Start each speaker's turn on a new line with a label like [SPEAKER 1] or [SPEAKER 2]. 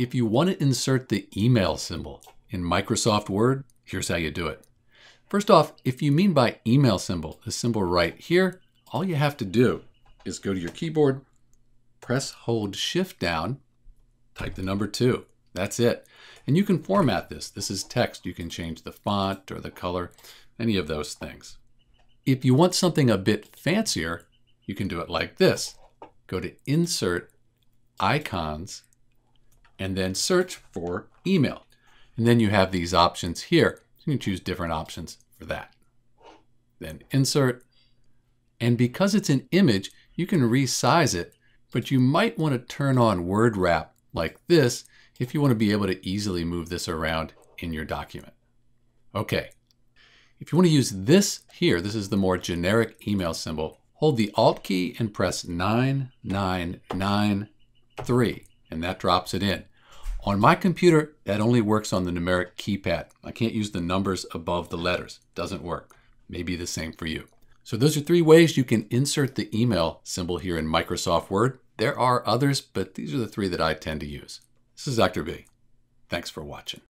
[SPEAKER 1] If you want to insert the email symbol in Microsoft Word, here's how you do it. First off, if you mean by email symbol, the symbol right here, all you have to do is go to your keyboard, press hold shift down, type the number two. That's it. And you can format this. This is text. You can change the font or the color, any of those things. If you want something a bit fancier, you can do it like this. Go to Insert, Icons, and then search for email. And then you have these options here. You can choose different options for that. Then Insert, and because it's an image, you can resize it, but you might want to turn on word wrap like this if you want to be able to easily move this around in your document. Okay, if you want to use this here, this is the more generic email symbol, hold the Alt key and press 9993, and that drops it in. On my computer, that only works on the numeric keypad. I can't use the numbers above the letters. Doesn't work. Maybe the same for you. So those are three ways you can insert the email symbol here in Microsoft Word. There are others, but these are the three that I tend to use. This is Dr. B. Thanks for watching.